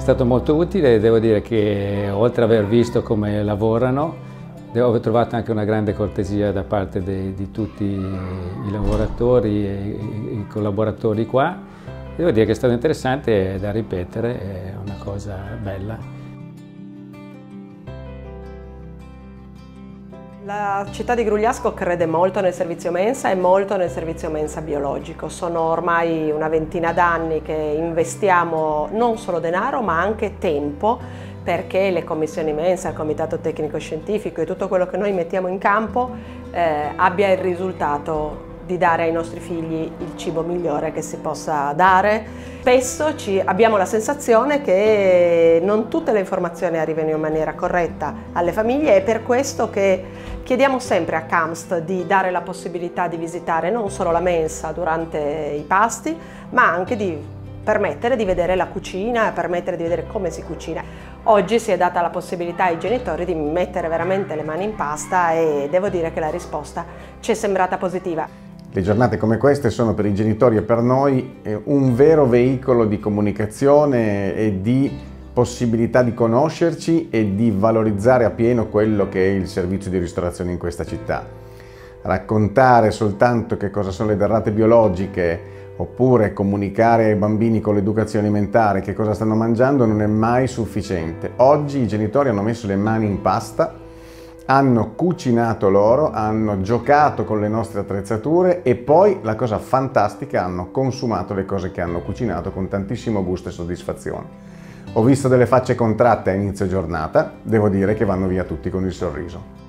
È stato molto utile, devo dire che oltre ad aver visto come lavorano, ho trovato anche una grande cortesia da parte di, di tutti i lavoratori e i collaboratori qua. Devo dire che è stato interessante da ripetere, è una cosa bella. La città di Grugliasco crede molto nel servizio mensa e molto nel servizio mensa biologico. Sono ormai una ventina d'anni che investiamo non solo denaro ma anche tempo perché le commissioni mensa, il comitato tecnico scientifico e tutto quello che noi mettiamo in campo eh, abbia il risultato di dare ai nostri figli il cibo migliore che si possa dare. Spesso ci, abbiamo la sensazione che non tutte le informazioni arrivino in maniera corretta alle famiglie e per questo che chiediamo sempre a CAMST di dare la possibilità di visitare non solo la mensa durante i pasti, ma anche di permettere di vedere la cucina, permettere di vedere come si cucina. Oggi si è data la possibilità ai genitori di mettere veramente le mani in pasta e devo dire che la risposta ci è sembrata positiva. Le giornate come queste sono per i genitori e per noi eh, un vero veicolo di comunicazione e di possibilità di conoscerci e di valorizzare a pieno quello che è il servizio di ristorazione in questa città. Raccontare soltanto che cosa sono le derrate biologiche oppure comunicare ai bambini con l'educazione alimentare che cosa stanno mangiando non è mai sufficiente. Oggi i genitori hanno messo le mani in pasta hanno cucinato loro, hanno giocato con le nostre attrezzature e poi la cosa fantastica, hanno consumato le cose che hanno cucinato con tantissimo gusto e soddisfazione. Ho visto delle facce contratte a inizio giornata, devo dire che vanno via tutti con il sorriso.